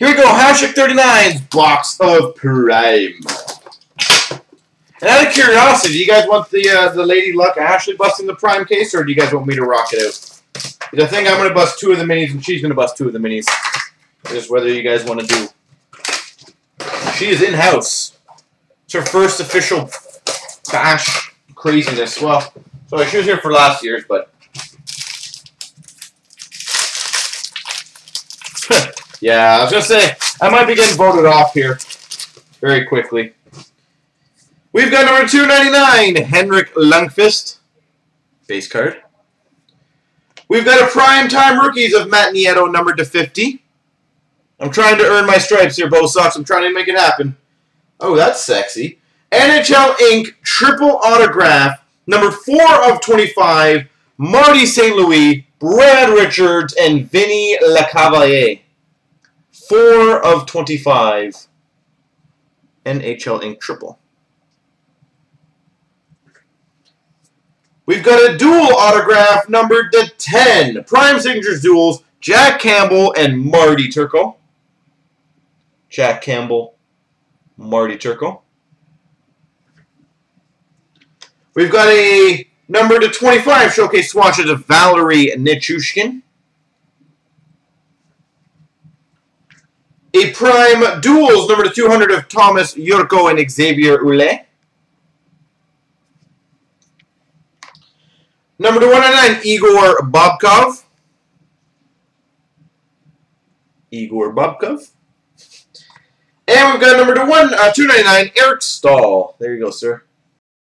Here we go, Hasek 39's box of Prime. And out of curiosity, do you guys want the uh, the Lady Luck Ashley busting the Prime case, or do you guys want me to rock it out? Because I think I'm going to bust two of the minis, and she's going to bust two of the minis. Just whether you guys want to do. She is in-house. It's her first official bash craziness. Well, sorry, she was here for last year's, but... yeah, I was going to say, I might be getting voted off here very quickly. We've got number 299, Henrik Lundqvist. Base card. We've got a prime time rookies of Matt Nieto, number to 50. I'm trying to earn my stripes here, Bo Sox. I'm trying to make it happen. Oh, that's sexy. NHL Inc. triple autograph, number 4 of 25, Marty St. Louis, Brad Richards, and Vinny Lecavalier. 4 of 25. NHL Inc. triple. We've got a dual autograph numbered to 10. Prime Signatures duals, Jack Campbell and Marty Turco. Jack Campbell, Marty Turco. We've got a number to 25 showcase swatches of Valeri Nichushkin. A prime duals number to 200 of Tomas Jurco and Xavier Ouellet. Number to 109, Igor Bobkov. Igor Bobkov. And we've got number to one, uh, 299, Eric Staal. There you go, sir.